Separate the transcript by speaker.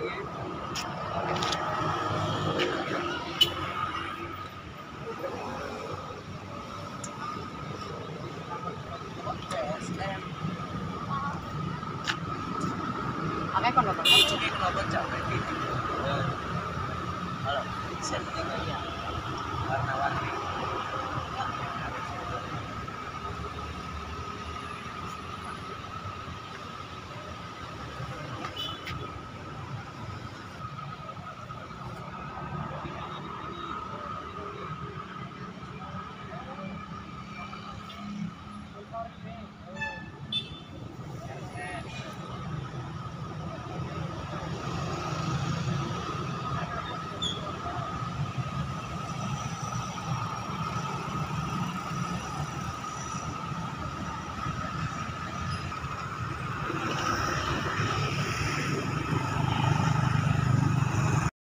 Speaker 1: Agak
Speaker 2: kan bapak. Itu dia
Speaker 1: kenapa capek gitu. Kalau setting aja warna-warni.